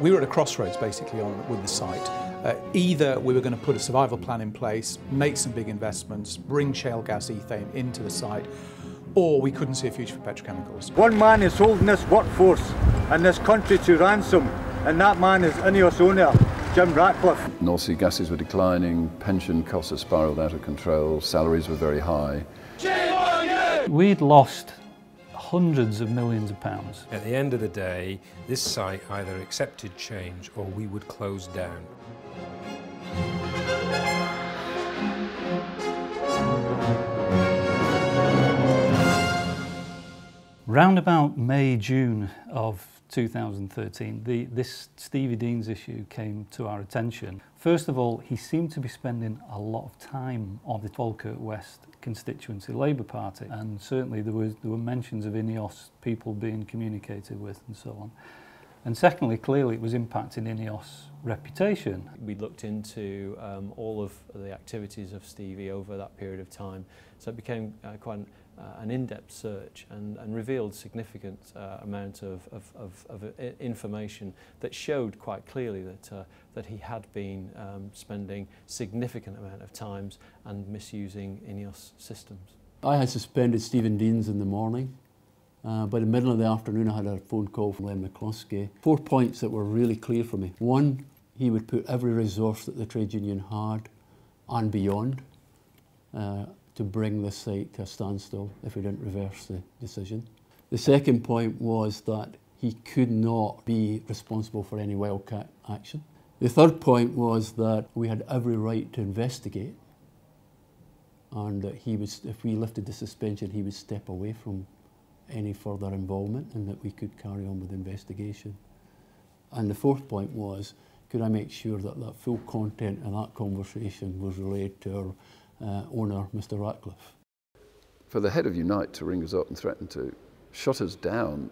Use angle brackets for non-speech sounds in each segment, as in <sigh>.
we were at a crossroads basically on with the site. Uh, either we were going to put a survival plan in place, make some big investments, bring shale gas ethane into the site, or we couldn't see a future for petrochemicals. One man is holding this workforce and this country to ransom, and that man is Ineos owner, Jim Ratcliffe. North Sea gases were declining, pension costs had spiralled out of control, salaries were very high. We'd lost hundreds of millions of pounds. At the end of the day, this site either accepted change or we would close down. Round about May, June of 2013, the, this Stevie Deans issue came to our attention. First of all, he seemed to be spending a lot of time on the Falkirk West constituency Labour Party. And certainly there, was, there were mentions of INEOS people being communicated with and so on. And secondly, clearly it was impacting INEOS reputation. We looked into um, all of the activities of Stevie over that period of time. So it became uh, quite an an in-depth search and, and revealed significant uh, amount of, of, of, of information that showed quite clearly that, uh, that he had been um, spending significant amount of times and misusing INEOS systems. I had suspended Stephen Deans in the morning Uh, by the middle of the afternoon, I had a phone call from Len McCluskey. Four points that were really clear for me. One, he would put every resource that the trade union had and beyond uh, to bring this site to a standstill if we didn't reverse the decision. The second point was that he could not be responsible for any wildcat action. The third point was that we had every right to investigate and that he was, if we lifted the suspension, he would step away from any further involvement and that we could carry on with the investigation. And the fourth point was, could I make sure that that full content of that conversation was relayed to our uh, owner, Mr Ratcliffe. For the head of Unite to ring us up and threaten to shut us down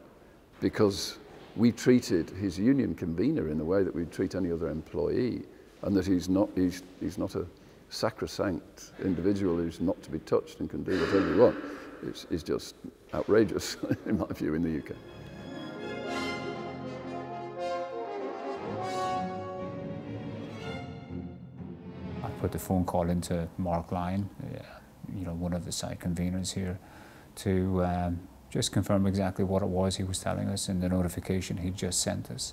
because we treated his union convener in a way that we'd treat any other employee and that he's not, he's, he's not a sacrosanct individual who's not to be touched and can do whatever he wants is, is just outrageous, <laughs> in my view, in the UK. Put the phone call into Mark Lyon, uh, you know, one of the site conveners here, to um, just confirm exactly what it was he was telling us in the notification he just sent us.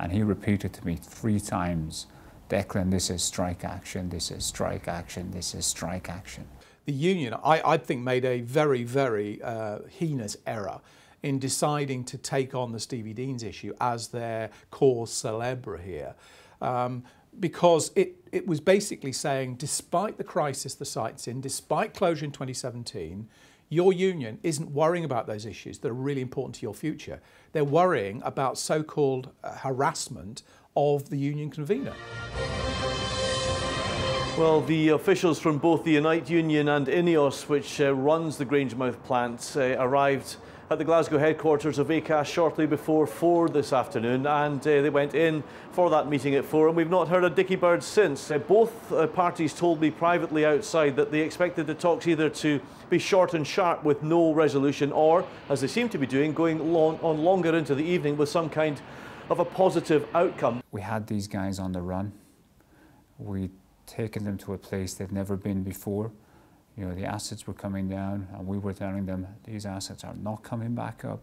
And he repeated to me three times, Declan, this is strike action, this is strike action, this is strike action the union, I, I think, made a very, very uh, heinous error in deciding to take on the Stevie Deans issue as their cause celebre here. Um, because it, it was basically saying, despite the crisis the site's in, despite closure in 2017, your union isn't worrying about those issues that are really important to your future. They're worrying about so-called uh, harassment of the union convener. Well, the officials from both the Unite Union and INEOS, which uh, runs the Grangemouth plant, uh, arrived at the Glasgow headquarters of ACAS shortly before four this afternoon, and uh, they went in for that meeting at four, and we've not heard a dicky bird since. Uh, both uh, parties told me privately outside that they expected the talks either to be short and sharp with no resolution, or, as they seem to be doing, going long, on longer into the evening with some kind of a positive outcome. We had these guys on the run. We'd taken them to a place they'd never been before. You know, the assets were coming down and we were telling them these assets are not coming back up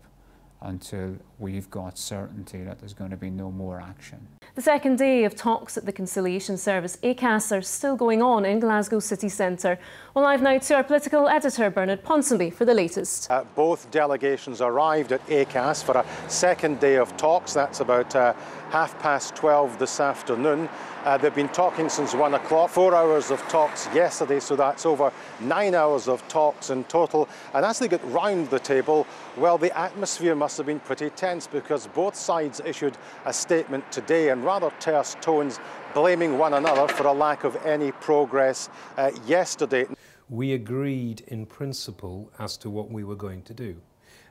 until we've got certainty that there's going to be no more action. The second day of talks at the Conciliation Service, ACAS, are still going on in Glasgow city centre. Well, live now to our political editor, Bernard Ponsonby, for the latest. Uh, both delegations arrived at ACAS for a second day of talks. That's about uh, half past 12 this afternoon. Uh, they've been talking since one o'clock, four hours of talks yesterday, so that's over nine hours of talks in total. And as they get round the table, well, the atmosphere must have been pretty tense because both sides issued a statement today in rather terse tones, blaming one another for a lack of any progress uh, yesterday. We agreed in principle as to what we were going to do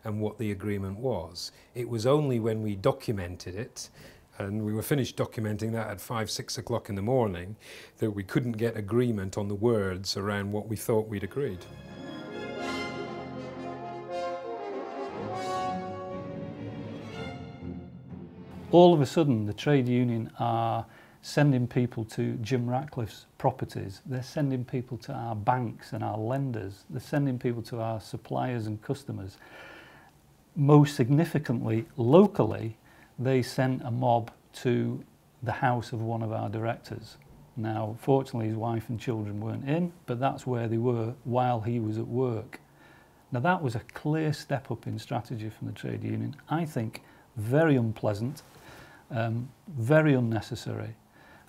and what the agreement was. It was only when we documented it and we were finished documenting that at five, six o'clock in the morning, that we couldn't get agreement on the words around what we thought we'd agreed. all of a sudden the trade union are sending people to Jim Ratcliffe's properties. They're sending people to our banks and our lenders. They're sending people to our suppliers and customers. Most significantly, locally, they sent a mob to the house of one of our directors. Now, fortunately, his wife and children weren't in, but that's where they were while he was at work. Now, that was a clear step up in strategy from the trade union. I think very unpleasant, um, very unnecessary,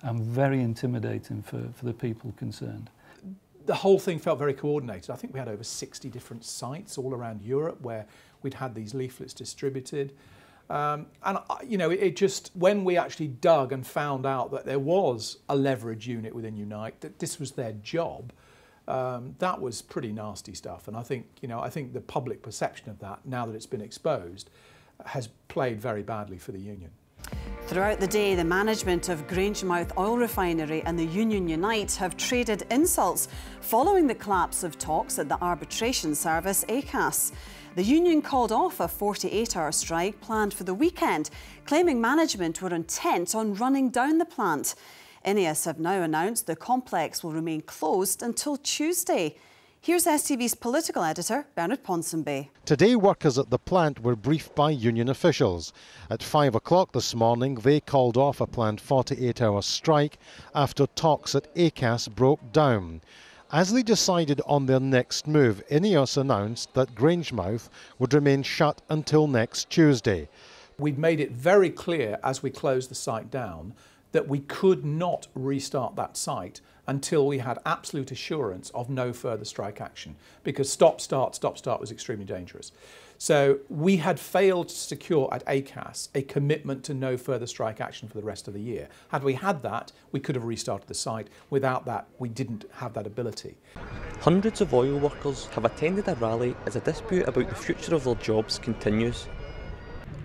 and very intimidating for, for the people concerned. The whole thing felt very coordinated. I think we had over 60 different sites all around Europe where we'd had these leaflets distributed. Um, and, you know, it, it, just, when we actually dug and found out that there was a leverage unit within Unite, that this was their job, um, that was pretty nasty stuff. And I think, you know, I think the public perception of that, now that it's been exposed, has played very badly for the union. Throughout the day, the management of Grangemouth Oil Refinery and the Union Unite have traded insults following the collapse of talks at the arbitration service ACAS. The union called off a 48-hour strike planned for the weekend, claiming management were intent on running down the plant. INEOS have now announced the complex will remain closed until Tuesday. Here's STV's political editor, Bernard Ponsonby. Today, workers at the plant were briefed by union officials. At 5 o'clock this morning, they called off a planned 48 hour strike after talks at ACAS broke down. As they decided on their next move, INEOS announced that Grangemouth would remain shut until next Tuesday. We'd made it very clear as we closed the site down that we could not restart that site until we had absolute assurance of no further strike action because stop, start, stop, start was extremely dangerous. So we had failed to secure at ACAS a commitment to no further strike action for the rest of the year. Had we had that, we could have restarted the site. Without that, we didn't have that ability. Hundreds of oil workers have attended a rally as a dispute about the future of their jobs continues.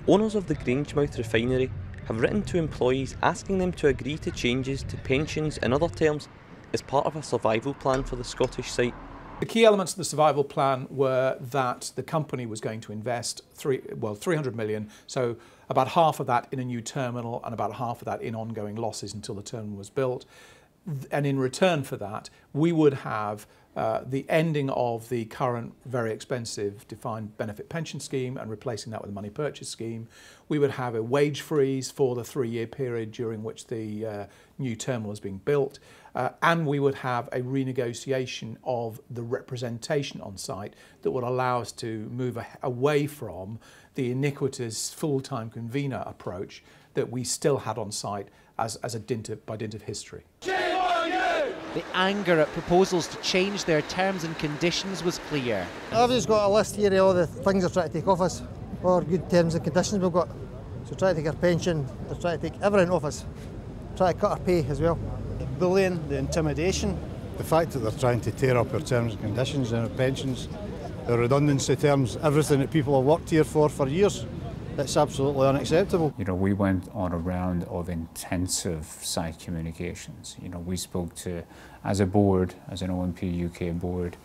Owners of the Grangemouth refinery have written to employees asking them to agree to changes to pensions and other terms as part of a survival plan for the Scottish site. The key elements of the survival plan were that the company was going to invest three, well, 300 million, so about half of that in a new terminal and about half of that in ongoing losses until the terminal was built. And in return for that, we would have uh, the ending of the current very expensive defined benefit pension scheme and replacing that with a money purchase scheme. We would have a wage freeze for the three-year period during which the uh, new terminal is being built. Uh, and we would have a renegotiation of the representation on site that would allow us to move away from the iniquitous full-time convener approach that we still had on site as, as a dint of, by dint of history. The anger at proposals to change their terms and conditions was clear. I've just got a list here of all the things they're trying to take off us, all good terms and conditions we've got. So try to take our pension, they're trying to take everything off us, try to cut our pay as well. The bullying, the intimidation. The fact that they're trying to tear up our terms and conditions and our pensions, the redundancy terms, everything that people have worked here for for years. It's absolutely unacceptable. You know, we went on a round of intensive site communications. You know, we spoke to, as a board, as an O&P UK board,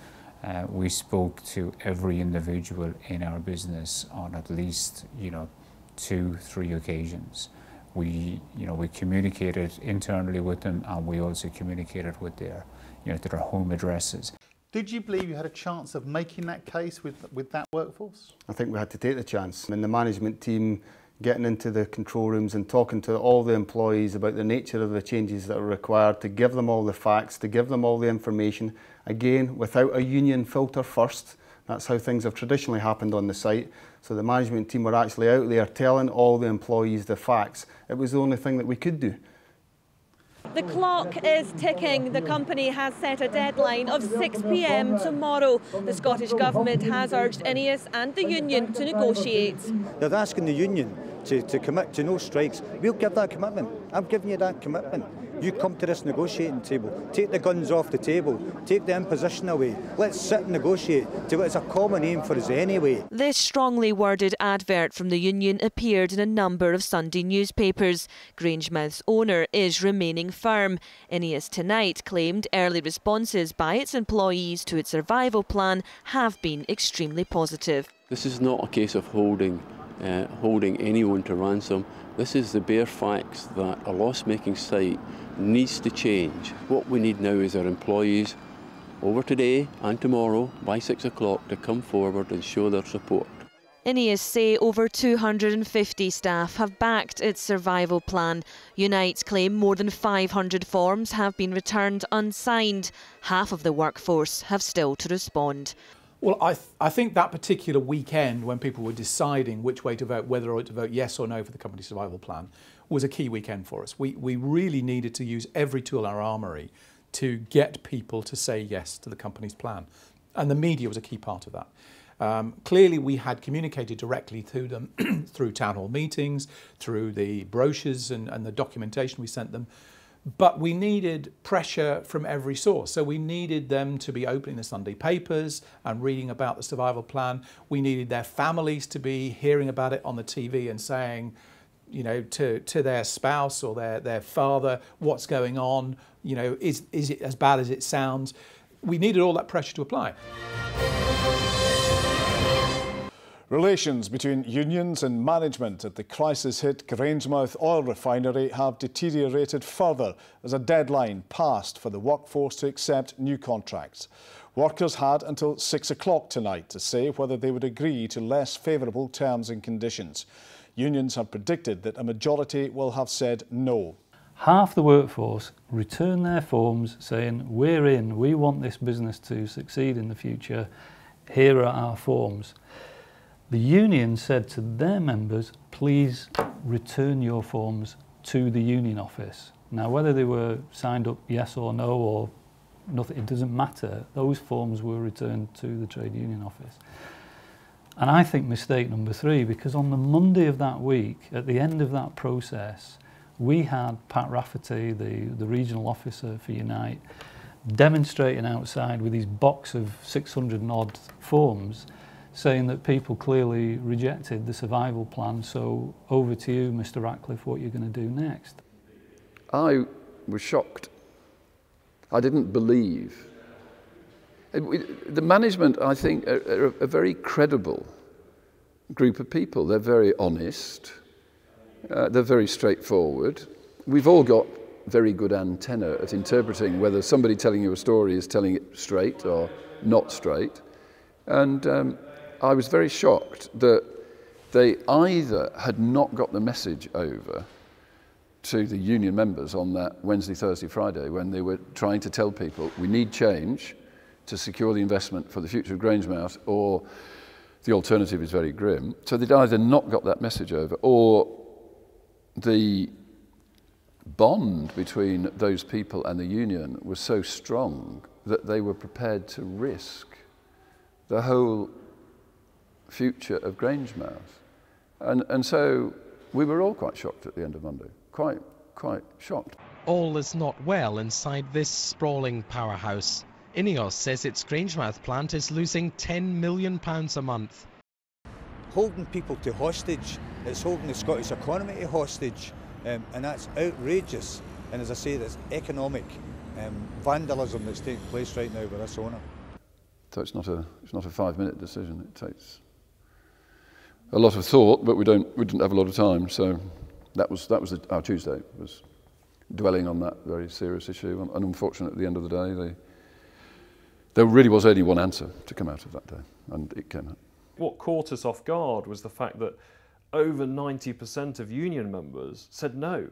uh, we spoke to every individual in our business on at least, you know, two, three occasions. We, you know, we communicated internally with them and we also communicated with their, you know, their home addresses. Did you believe you had a chance of making that case with, with that workforce? I think we had to take the chance. I mean, the management team getting into the control rooms and talking to all the employees about the nature of the changes that are required, to give them all the facts, to give them all the information. Again, without a union filter first. That's how things have traditionally happened on the site. So the management team were actually out there telling all the employees the facts. It was the only thing that we could do. The clock is ticking. The company has set a deadline of 6 pm tomorrow. The Scottish Government has urged INEOS and the union to negotiate. They're asking the union to, to commit to no strikes. We'll give that commitment. I'm giving you that commitment. You come to this negotiating table, take the guns off the table, take the imposition away. Let's sit and negotiate to what is a common aim for us anyway. This strongly worded advert from the union appeared in a number of Sunday newspapers. Grangemouth's owner is remaining firm. INEOS tonight claimed early responses by its employees to its survival plan have been extremely positive. This is not a case of holding uh, holding anyone to ransom. This is the bare facts that a loss-making site needs to change. What we need now is our employees over today and tomorrow by six o'clock to come forward and show their support. INEOS say over 250 staff have backed its survival plan. Unite claim more than 500 forms have been returned unsigned. Half of the workforce have still to respond. Well, I, th I think that particular weekend when people were deciding which way to vote, whether or to vote yes or no for the company survival plan, was a key weekend for us. We, we really needed to use every tool in our armoury to get people to say yes to the company's plan. And the media was a key part of that. Um, clearly, we had communicated directly to them <clears throat> through town hall meetings, through the brochures and, and the documentation we sent them. But we needed pressure from every source. So we needed them to be opening the Sunday papers and reading about the survival plan. We needed their families to be hearing about it on the TV and saying, you know, to, to their spouse or their, their father, what's going on, you know, is, is it as bad as it sounds? We needed all that pressure to apply. Relations between unions and management at the crisis-hit Grangemouth oil refinery have deteriorated further as a deadline passed for the workforce to accept new contracts. Workers had until six o'clock tonight to say whether they would agree to less favourable terms and conditions. Unions have predicted that a majority will have said no. Half the workforce return their forms saying, we're in, we want this business to succeed in the future, here are our forms. The union said to their members, please return your forms to the union office. Now, whether they were signed up yes or no or nothing, it doesn't matter. Those forms were returned to the trade union office. And I think mistake number three, because on the Monday of that week, at the end of that process, we had Pat Rafferty, the, the regional officer for Unite, demonstrating outside with his box of 600 and odd forms saying that people clearly rejected the survival plan. So over to you, Mr Ratcliffe, what you're going to do next. I was shocked. I didn't believe. The management, I think, are, a very credible group of people. They're very honest. Uh, they're very straightforward. We've all got very good antenna at interpreting whether somebody telling you a story is telling it straight or not straight. And um, I was very shocked that they either had not got the message over to the union members on that Wednesday, Thursday, Friday when they were trying to tell people we need change to secure the investment for the future of Grangemouth or the alternative is very grim. So they'd either not got that message over or the bond between those people and the union was so strong that they were prepared to risk the whole future of Grangemouth. And, and so we were all quite shocked at the end of Monday, quite, quite shocked. All is not well inside this sprawling powerhouse. Ineos says its Grangemouth plant is losing £10 million a month. Holding people to hostage, it's holding the Scottish economy to hostage, um, and that's outrageous. And as I say, there's economic um, vandalism that's taking place right now with this owner. So it's not a, it's not a five-minute decision. It takes a lot of thought, but we don't we didn't have a lot of time. So that was that was the, our Tuesday was dwelling on that very serious issue. And, unfortunately, at the end of the day, they, there really was only one answer to come out of that day, and it came out. What caught us off guard was the fact that over 90% of union members said no.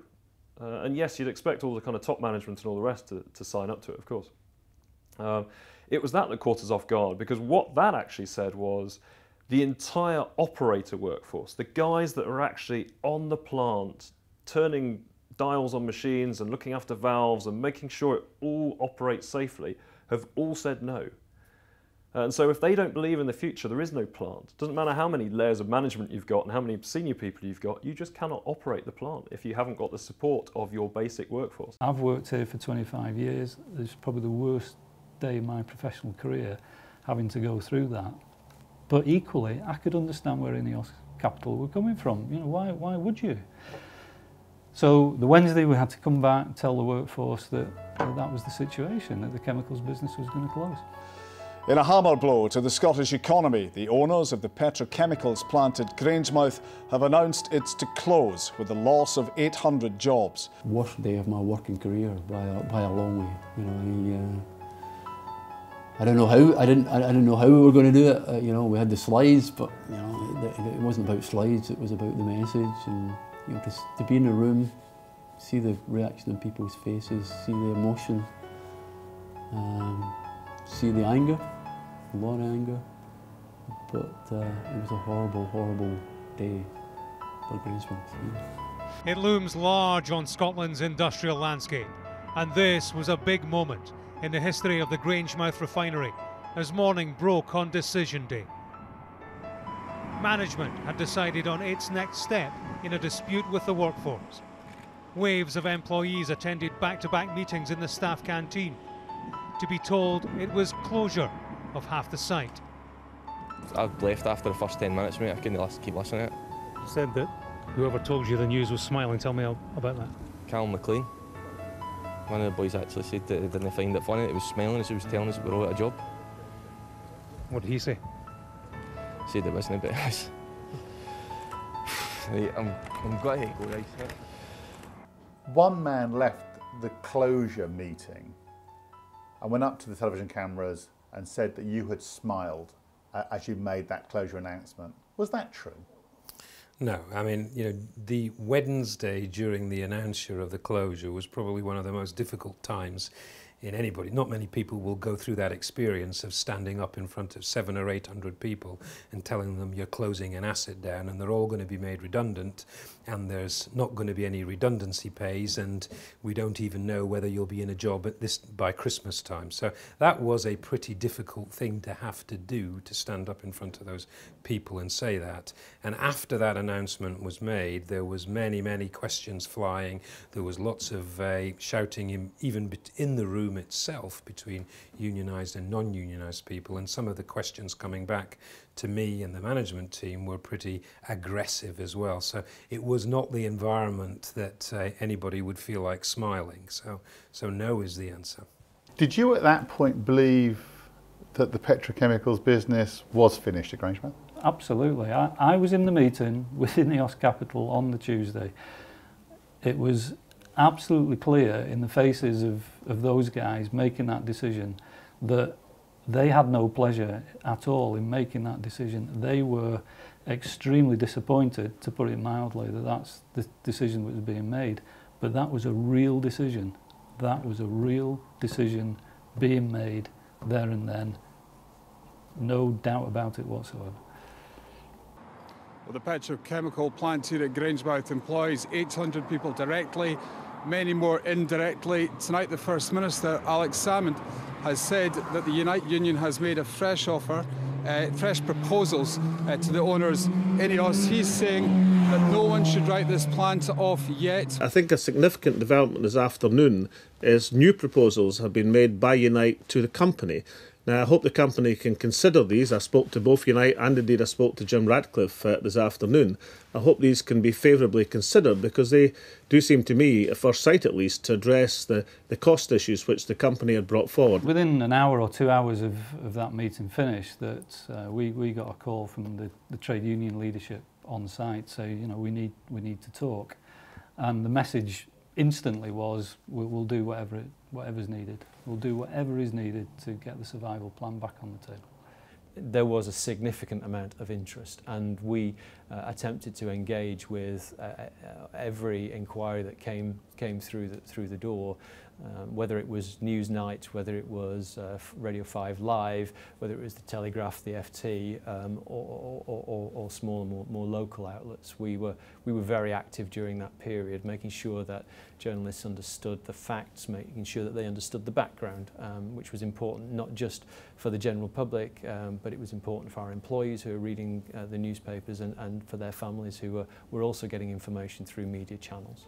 Uh, and yes, you'd expect all the kind of top management and all the rest to, to sign up to it, of course. Uh, it was that that caught us off guard because what that actually said was the entire operator workforce, the guys that are actually on the plant, turning dials on machines and looking after valves and making sure it all operates safely, have all said no. And so if they don't believe in the future, there is no plant. Doesn't matter how many layers of management you've got and how many senior people you've got, you just cannot operate the plant if you haven't got the support of your basic workforce. I've worked here for 25 years. It's probably the worst day in my professional career having to go through that. But equally, I could understand where Ineos Capital were coming from. You know, why, why would you? So the Wednesday we had to come back, and tell the workforce that, that that was the situation, that the chemicals business was going to close. In a hammer blow to the Scottish economy, the owners of the petrochemicals plant at Grangemouth have announced it's to close with the loss of 800 jobs. Worst day of my working career by a, by a long way. You know, I, uh, I don't know how. I didn't. I, didn't know how we were going to do it. Uh, you know, we had the slides, but you know, it, it, wasn't about slides. It was about the message, and you know, to, to be in the room, see the reaction on people's faces, see the emotion, um, see the anger a lot of anger, but uh, it was a horrible, horrible day for Grangemouth. It looms large on Scotland's industrial landscape, and this was a big moment in the history of the Grangemouth refinery as morning broke on decision day. Management had decided on its next step in a dispute with the workforce. Waves of employees attended back to back meetings in the staff canteen to be told it was closure of half the site. I've left after the first 10 minutes, mate. I couldn't keep listening to it. You said that whoever told you the news was smiling. Tell me about that. Callum McLean. One of the boys actually said that he didn't find it funny. He was smiling as he was telling us we were all out of job. What did he say? He said it wasn't about us. <laughs> I'm, I'm glad to go right. One man left the closure meeting and went up to the television cameras and said that you had smiled uh, as you made that closure announcement. Was that true? No, I mean, you know, the Wednesday during the announcement of the closure was probably one of the most difficult times in anybody. Not many people will go through that experience of standing up in front of seven or eight hundred people and telling them you're closing an asset down and they're all going to be made redundant and there's not going to be any redundancy pays and we don't even know whether you'll be in a job at this by Christmas time. So that was a pretty difficult thing to have to do to stand up in front of those people and say that. And after that announcement was made, there was many, many questions flying. There was lots of uh, shouting in, even in the room itself between unionised and non-unionised people. And some of the questions coming back to me and the management team were pretty aggressive as well. So it was not the environment that uh, anybody would feel like smiling. So, so no is the answer. Did you at that point believe that the petrochemicals business was finished at Grangemouth? Absolutely. I, I was in the meeting <laughs> within the INEOS Capital on the Tuesday. It was absolutely clear in the faces of, of those guys making that decision that they had no pleasure at all in making that decision. They were extremely disappointed, to put it mildly, that that's the decision that was being made. But that was a real decision. That was a real decision being made there and then. No doubt about it whatsoever. Well, the petrochemical plant here at Grangemouth employs 800 people directly, many more indirectly. Tonight, the First Minister, Alex Salmond, has said that the Unite Union has made a fresh offer, uh, fresh proposals uh, to the owners. INEOS, he's saying that no one should write this plan off yet. I think a significant development this afternoon is new proposals have been made by Unite to the company now, I hope the company can consider these. I spoke to both Unite and indeed I spoke to Jim Ratcliffe uh, this afternoon. I hope these can be favourably considered because they do seem to me, at first sight at least, to address the, the cost issues which the company had brought forward. Within an hour or two hours of, of that meeting finished, that uh, we, we got a call from the, the trade union leadership on site saying, you know, we need, we need to talk. And the message instantly was, we'll, we'll do whatever it, whatever's needed. We'll do whatever is needed to get the survival plan back on the table. There was a significant amount of interest and we uh, attempted to engage with uh, uh every inquiry that came came through the, through the door um, whether it was Newsnight, whether it was uh, Radio 5 Live, whether it was the Telegraph, the FT, um, or, or, or, or smaller, more, more local outlets. We were, we were very active during that period, making sure that journalists understood the facts, making sure that they understood the background, um, which was important not just for the general public, um, but it was important for our employees who are reading uh, the newspapers and, and for their families who were, were also getting information through media channels.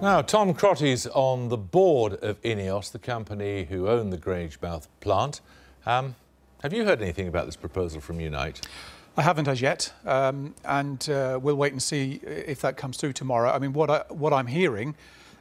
Now, Tom Crotty's on the board of INEOS, the company who own the Grangemouth plant. Um, have you heard anything about this proposal from Unite? I haven't as yet, um, and uh, we'll wait and see if that comes through tomorrow. I mean, what, I, what I'm hearing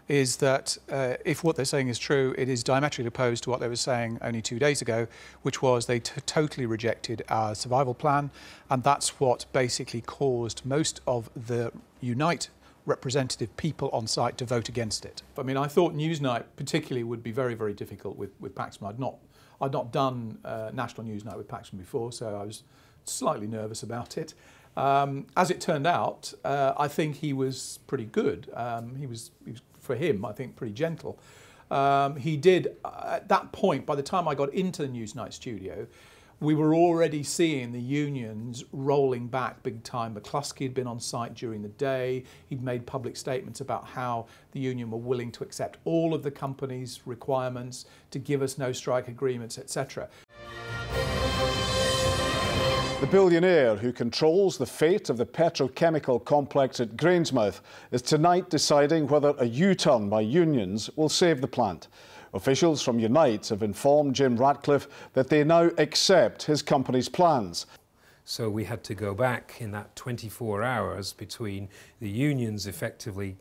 is that uh, if what they're saying is true, it is diametrically opposed to what they were saying only two days ago, which was they totally rejected our survival plan. And that's what basically caused most of the Unite representative people on site to vote against it. I mean, I thought Newsnight particularly would be very, very difficult with, with Paxman. I'd not, I'd not done uh, National Newsnight with Paxman before, so I was slightly nervous about it. Um, as it turned out, uh, I think he was pretty good. Um, he, was, he was, for him, I think, pretty gentle. Um, he did, uh, at that point, by the time I got into the Newsnight studio, we were already seeing the unions rolling back big time. McCluskey had been on site during the day. He'd made public statements about how the union were willing to accept all of the company's requirements to give us no strike agreements, etc. The billionaire who controls the fate of the petrochemical complex at Grangemouth is tonight deciding whether a U-turn by unions will save the plant. Officials from Unite have informed Jim Ratcliffe that they now accept his company's plans. So we had to go back in that 24 hours between the unions effectively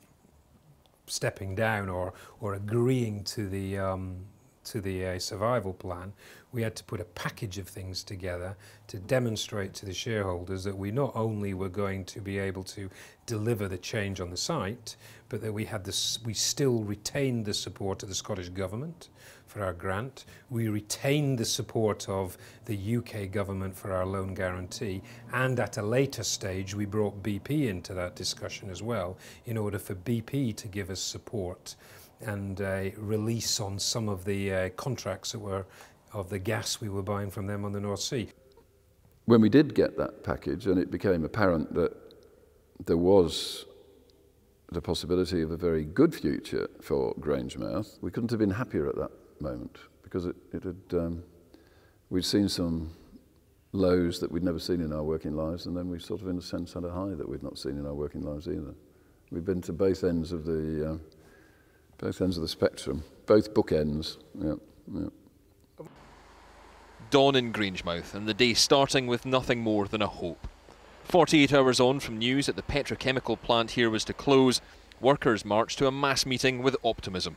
stepping down or, or agreeing to the, um, to the uh, survival plan we had to put a package of things together to demonstrate to the shareholders that we not only were going to be able to deliver the change on the site, but that we had this, we still retained the support of the Scottish Government for our grant. We retained the support of the UK government for our loan guarantee. And at a later stage, we brought BP into that discussion as well in order for BP to give us support and uh, release on some of the uh, contracts that were of the gas we were buying from them on the North Sea. When we did get that package and it became apparent that there was the possibility of a very good future for Grangemouth, we couldn't have been happier at that moment because it, it had, um, we'd seen some lows that we'd never seen in our working lives, and then we sort of, in a sense, had a high that we'd not seen in our working lives either. We've been to both ends of the uh, both ends of the spectrum, both bookends. Yeah, yeah dawn in Grangemouth and the day starting with nothing more than a hope. 48 hours on from news that the petrochemical plant here was to close, workers marched to a mass meeting with optimism.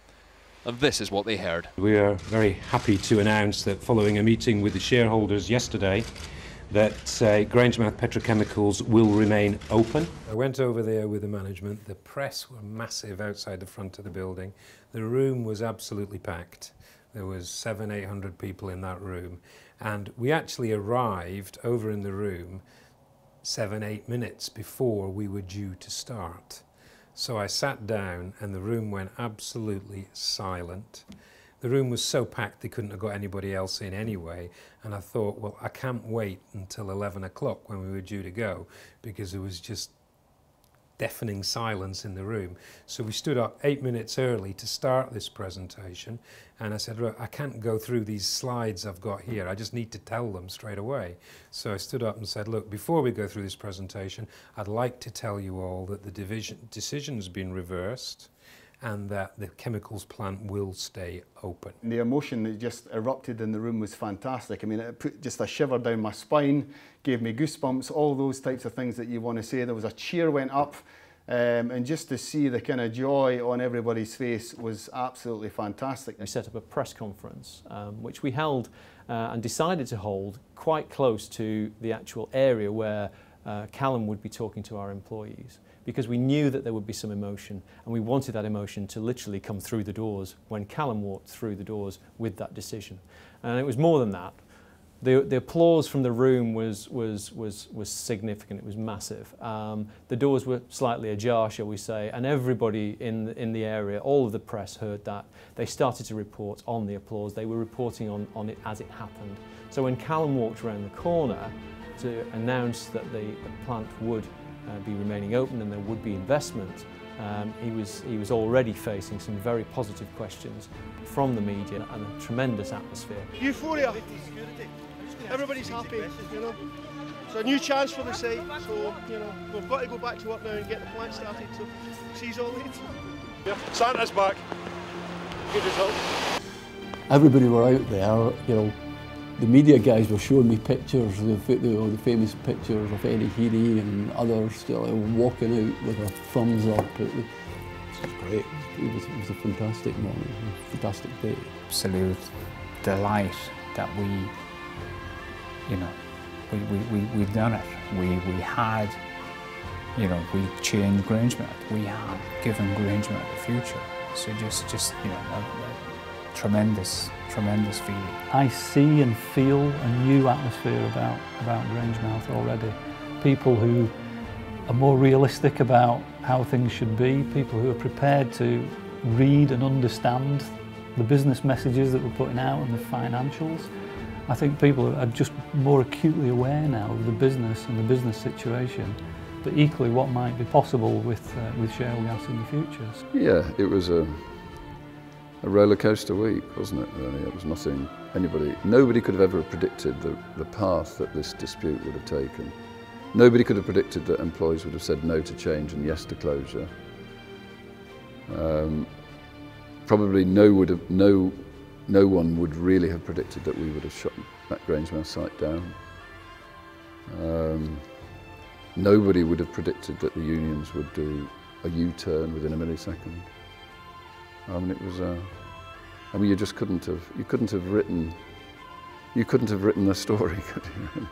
And this is what they heard. We are very happy to announce that following a meeting with the shareholders yesterday, that uh, Grangemouth Petrochemicals will remain open. I went over there with the management. The press were massive outside the front of the building. The room was absolutely packed. There was seven, eight hundred people in that room. And we actually arrived over in the room seven, eight minutes before we were due to start. So I sat down and the room went absolutely silent. The room was so packed they couldn't have got anybody else in anyway. And I thought, well, I can't wait until 11 o'clock when we were due to go because it was just deafening silence in the room. So we stood up eight minutes early to start this presentation. And I said, I can't go through these slides I've got here. I just need to tell them straight away. So I stood up and said, look, before we go through this presentation, I'd like to tell you all that the division, decision's been reversed and that the chemicals plant will stay open. The emotion that just erupted in the room was fantastic. I mean, it put just a shiver down my spine, gave me goosebumps, all those types of things that you want to say. There was a cheer went up. Um, and just to see the kind of joy on everybody's face was absolutely fantastic. We set up a press conference, um, which we held uh, and decided to hold quite close to the actual area where uh, Callum would be talking to our employees because we knew that there would be some emotion and we wanted that emotion to literally come through the doors when Callum walked through the doors with that decision. And it was more than that. The, the applause from the room was, was, was, was significant, it was massive. Um, the doors were slightly ajar, shall we say, and everybody in the, in the area, all of the press heard that. They started to report on the applause, they were reporting on, on it as it happened. So when Callum walked around the corner to announce that the, the plant would be remaining open and there would be investment, um, he, was, he was already facing some very positive questions from the media and a tremendous atmosphere. Euphoria. Everybody's happy, you know. It's a new chance for the site, so you know we've got to go back to work now and get the plant started. So see you all later. Yeah, Santa's back. Good result. Everybody were out there, you know, the media guys were showing me pictures, the, the, the famous pictures of Eddie Heary and others still walking out with a thumbs up. It was great. It was, it was a fantastic morning, a fantastic day. Absolute delight that we, you know, we, we, we, we've done it. We, we had, you know, we changed Grangemouth. We have given Grangemouth a future. So just, just you know, tremendous, tremendous feeling. I see and feel a new atmosphere about, about Grangemouth already. People who are more realistic about how things should be, people who are prepared to read and understand the business messages that we're putting out and the financials. I think people are just more acutely aware now of the business and the business situation, but equally what might be possible with, uh, with shale gas in the future. Yeah, it was a, a roller coaster week, wasn't it? Really, it was nothing. Anybody, nobody could have ever predicted the, the path that this dispute would have taken. Nobody could have predicted that employees would have said no to change and yes to closure. Um, probably no, would have, no, no one would really have predicted that we would have shut that Grangemouth site down. Um, nobody would have predicted that the unions would do a U-turn within a millisecond. I mean, it was. Uh, I mean, you just couldn't have. You couldn't have written. You couldn't have written the story, <laughs> could you?